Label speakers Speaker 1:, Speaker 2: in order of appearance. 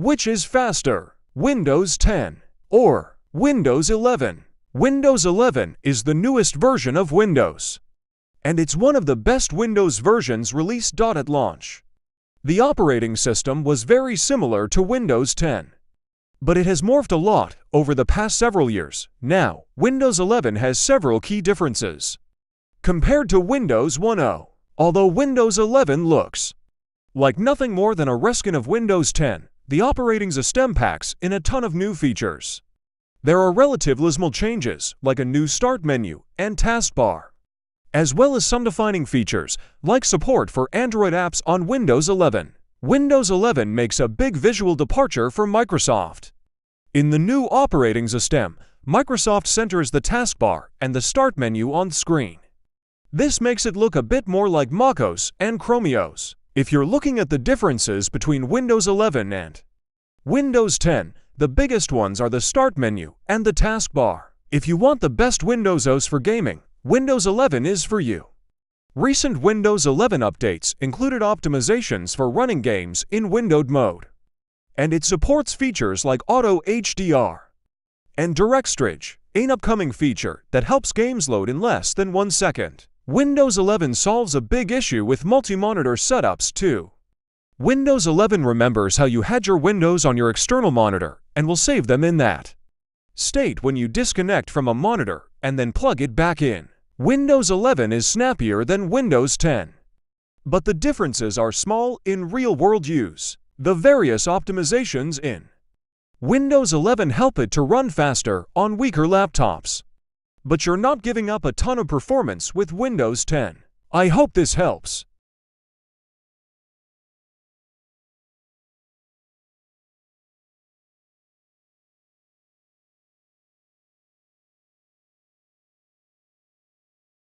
Speaker 1: Which is faster, Windows 10 or Windows 11? Windows 11 is the newest version of Windows, and it's one of the best Windows versions released at launch. The operating system was very similar to Windows 10, but it has morphed a lot over the past several years. Now, Windows 11 has several key differences. Compared to Windows 10, although Windows 11 looks like nothing more than a reskin of Windows 10, the operating system packs in a ton of new features. There are relatively small changes, like a new start menu and taskbar, as well as some defining features, like support for Android apps on Windows 11. Windows 11 makes a big visual departure for Microsoft. In the new operating system, Microsoft centers the taskbar and the start menu on screen. This makes it look a bit more like MacOS and ChromeOS. If you're looking at the differences between Windows 11 and Windows 10, the biggest ones are the Start menu and the taskbar. If you want the best Windows OS for gaming, Windows 11 is for you. Recent Windows 11 updates included optimizations for running games in windowed mode. And it supports features like Auto HDR and DirectStorage, an upcoming feature that helps games load in less than one second. Windows 11 solves a big issue with multi-monitor setups too. Windows 11 remembers how you had your windows on your external monitor and will save them in that state when you disconnect from a monitor and then plug it back in. Windows 11 is snappier than Windows 10. But the differences are small in real-world use. The various optimizations in Windows 11 help it to run faster on weaker laptops. But you're not giving up a ton of performance with Windows 10. I hope this helps.